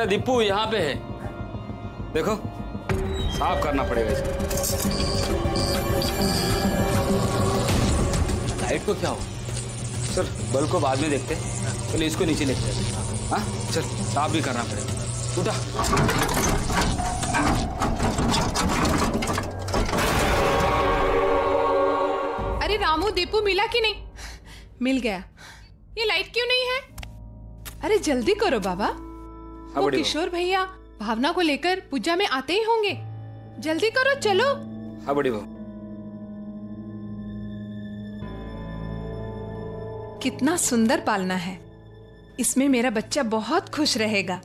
अरे दीपू, यहाँ पे है। देखो, साफ़ करना पड़ेगा इसको। लाइट को क्या हो सर, बल्ब को बाद में देखते पहले इसको नीचे लेते हैं। हाँ चल साफ़ भी करना पड़ेगा। उठा। अरे रामू, दीपू, मिला कि नहीं? मिल गया। ये लाइट क्यों नहीं है? अरे जल्दी करो, बाबा। वो किशोर भैया भावना को लेकर पूजा में आते ही होंगे। जल्दी करो चलो। हाँ बड़ी बहू। कितना सुंदर पालना है। इसमें मेरा बच्चा बहुत खुश रहेगा।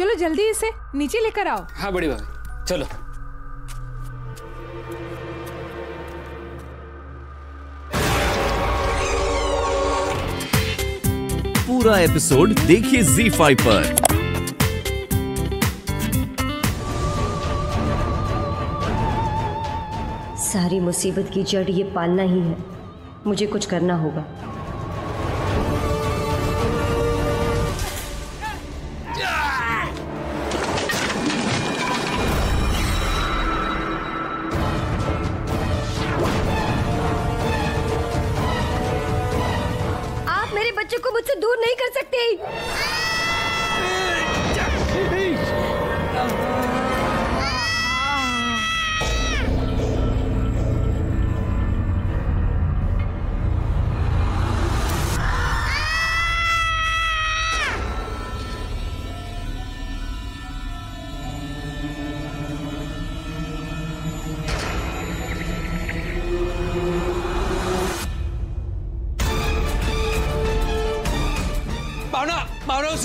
चलो जल्दी इसे नीचे लेकर आओ। हाँ बड़ी बहू चलो। पूरा एपिसोड देखिए Z5 पर। सारी मुसीबत की जड़ ये पालना ही है। मुझे कुछ करना होगा। बच्चे को मुझसे दूर नहीं कर सकते।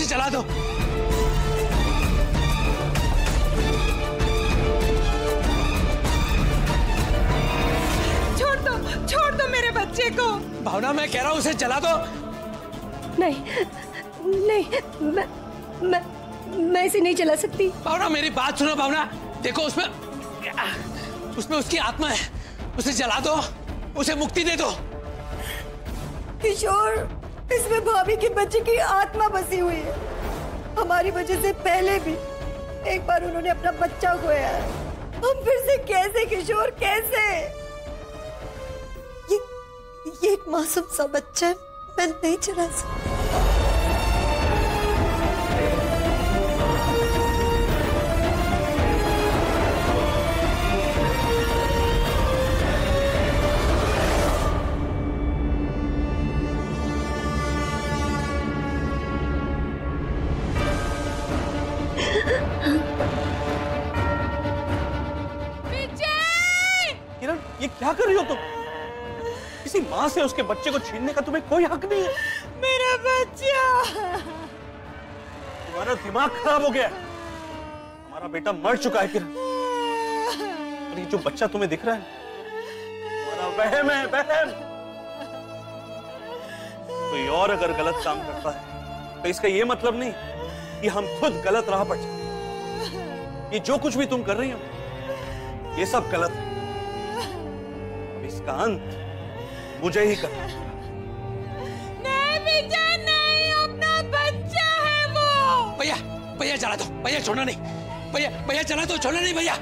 उसे चला दो। छोड़ दो छोड़ दो मेरे बच्चे को। भावना मैं कह रहा हूँ उसे चला दो। नहीं नहीं मैं मैं मैं इसे नहीं चला सकती। भावना मेरी बात सुनो भावना। देखो उसमें उसमें उसकी आत्मा है। उसे जला दो उसे मुक्ति दे दो। किशोर इसमें भाभी के बच्चे की आत्मा बसी हुई है। हमारी वजह से पहले भी एक बार उन्होंने अपना बच्चा खोया है। हम फिर से कैसे, किशोर, कैसे? ये ये एक मासूम सा बच्चा है। मैं नहीं चला सकती। किरण ये क्या कर रही हो तुम? किसी माँ से उसके बच्चे को छीनने का तुम्हें कोई हक नहीं है। मेरा बच्चा! तुम्हारा दिमाग खराब हो गया। हमारा बेटा मर चुका है किरण। और ये जो बच्चा तुम्हें दिख रहा है तुम्हारा वहम है वहम। कोई और अगर गलत काम करता है तो इसका ये मतलब नहीं कि हम खुद गलत राह पर चले ये जो कुछ भी तुम कर रही हो ये सब गलत है। अब इसका अंत मुझे ही करना है। नहीं बेटा नहीं अपना बच्चा है वो। भैया भैया चला दो भैया छोड़ना नहीं। भैया भैया चला दो छोड़ना नहीं भैया।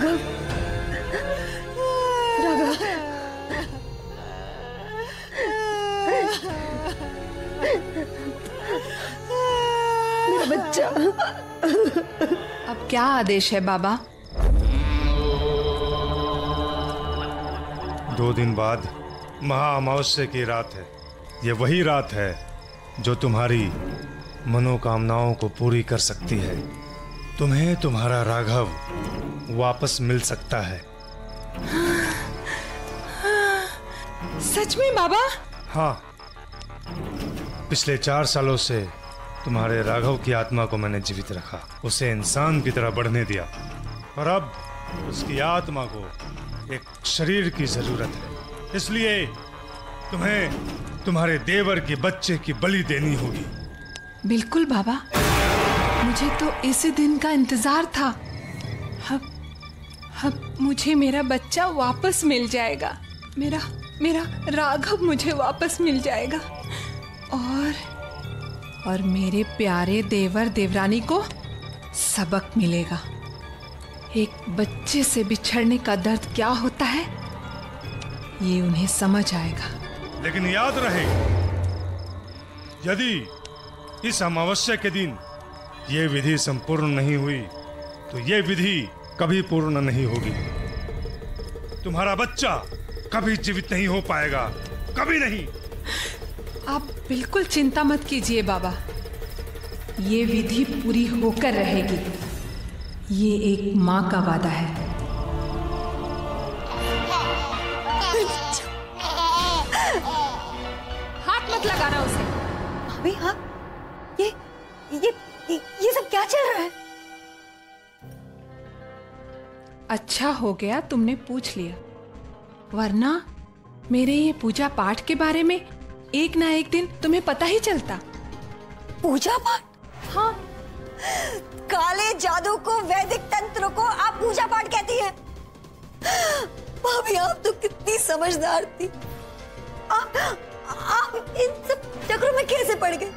राघव। राघव। मेरा बच्चा। अब क्या आदेश है बाबा? दो दिन बाद महा अमावस्या की रात है। ये वही रात है जो तुम्हारी मनोकामनाओं को पूरी कर सकती है। तुम्हें तुम्हारा राघव वापस मिल सकता है। सच में बाबा? हाँ। पिछले चार सालों से तुम्हारे राघव की आत्मा को मैंने जीवित रखा। उसे इंसान की तरह बढ़ने दिया। और अब उसकी आत्मा को एक शरीर की ज़रूरत है। इसलिए तुम्हें तुम्हारे देवर के बच्चे की बलि देनी होगी। बिल्कुल बाबा। मुझे तो इसी दिन का इंतज़ार था। अब मुझे मेरा बच्चा वापस मिल जाएगा। मेरा मेरा राघव मुझे वापस मिल जाएगा। और और मेरे प्यारे देवर देवरानी को सबक मिलेगा। एक बच्चे से बिछड़ने का दर्द क्या होता है, ये उन्हें समझ आएगा। लेकिन याद रहे, यदि इस अमावस्या के दिन ये विधि संपूर्ण नहीं हुई तो ये विधि कभी पूर्ण नहीं होगी। तुम्हारा बच्चा कभी जीवित नहीं हो पाएगा। कभी नहीं। आप बिल्कुल चिंता मत कीजिए बाबा। ये विधि पूरी होकर रहेगी। ये एक माँ का वादा है। हाथ मत लगाना उसे। भाभी हाँ। अच्छा हो गया तुमने पूछ लिया। वरना मेरे ये पूजा पाठ के बारे में एक ना एक दिन तुम्हें पता ही चलता। पूजा पाठ? हाँ। काले जादू को वैदिक तंत्र को आप पूजा पाठ कहती हैं। भाभी आप तो कितनी समझदार थी। आप आप इन सब चक्रों में कैसे पड़ गए?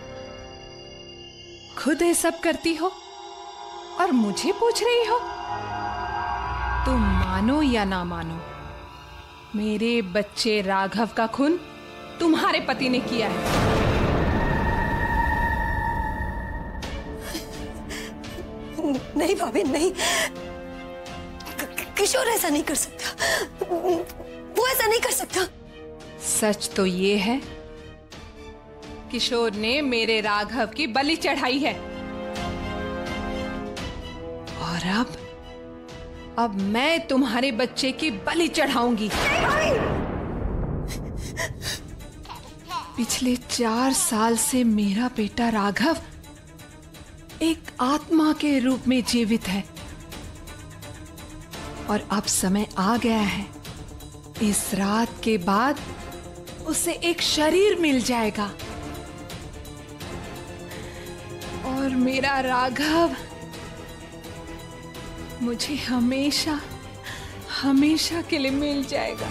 खुद ये सब करती हो और मुझे पूछ रही हो? मानो या ना मानो मेरे बच्चे राघव का खून तुम्हारे पति ने किया है। नहीं भाभी नहीं। किशोर ऐसा नहीं कर सकता। वो ऐसा नहीं कर सकता। सच तो ये है किशोर ने मेरे राघव की बलि चढ़ाई है। और अब अब मैं तुम्हारे बच्चे की बलि चढ़ाऊँगी। पिछले चार साल से मेरा बेटा राघव एक आत्मा के रूप में जीवित है। और अब समय आ गया है। इस रात के बाद उसे एक शरीर मिल जाएगा। और मेरा राघव मुझे हमेशा हमेशा के लिए मिल जाएगा।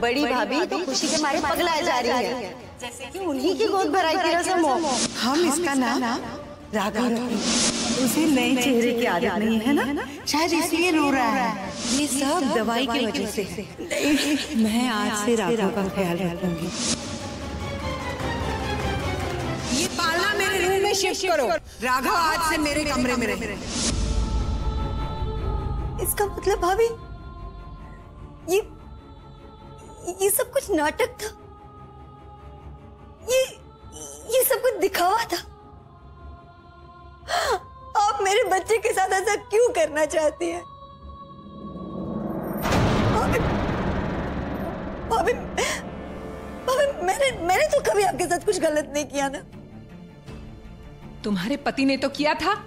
बड़ी भाभी तो खुशी के मारे पगलाए जा रही है। जैसे कि उन्हीं की गोद भराई की रस्म हो। हम इसका नाम राघव रखें। उसे नए चेहरे की आदत नहीं है ना? शायद इसलिए रो रहा है। ये सब दवाई की वजह से। है मैं आज से राघव का ख्याल रखूँगी। शिफ्ट करो। राघव आज से मेरे कमरे में रहे। इसका मतलब भाभी ये ये सब कुछ नाटक था। ये ये सब कुछ दिखावा था। आप मेरे बच्चे के साथ ऐसा क्यों करना चाहती हैं? भाभी भाभी भाभी मैंने मैंने तो कभी आपके साथ कुछ गलत नहीं किया ना। तुम्हारे पति ने तो किया था।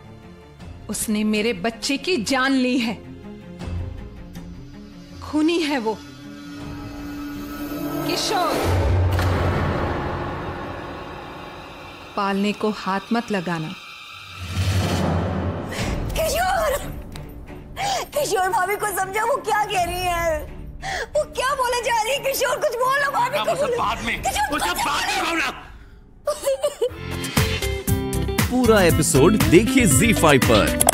उसने मेरे बच्चे की जान ली है। खूनी है वो। किशोर। पालने को हाथ मत लगाना। किशोर! किशोर भाभी को समझा वो क्या कह रही है? वो क्या बोले जा रही है? किशोर कुछ बोलो भाभी को बोलो। बाद में किशोर कुछ बाद में भावना पूरा एपिसोड देखिए जी फाइव पर